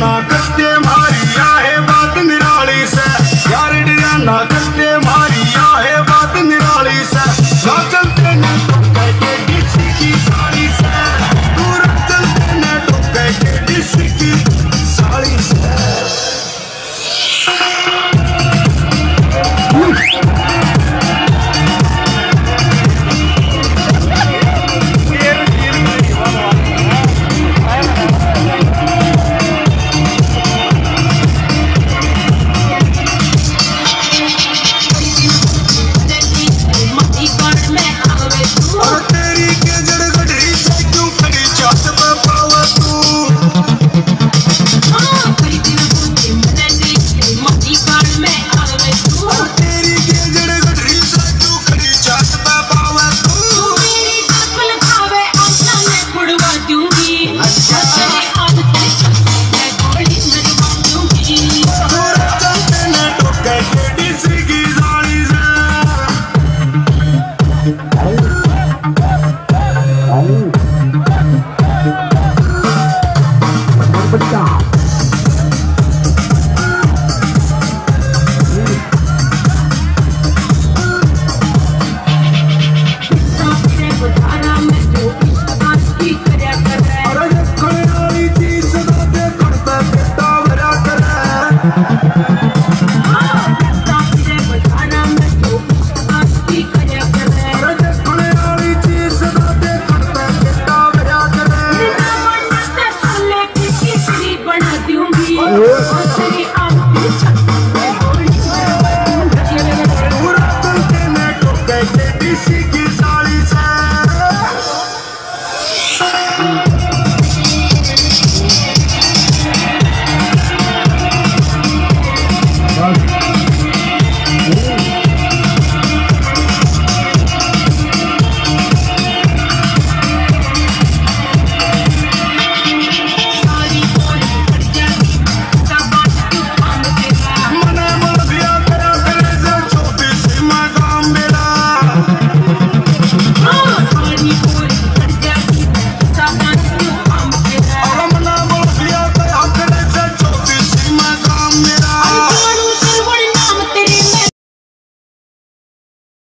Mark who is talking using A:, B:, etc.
A: ना कस्ते मारी आए बात निराली से। यार डिया seguir.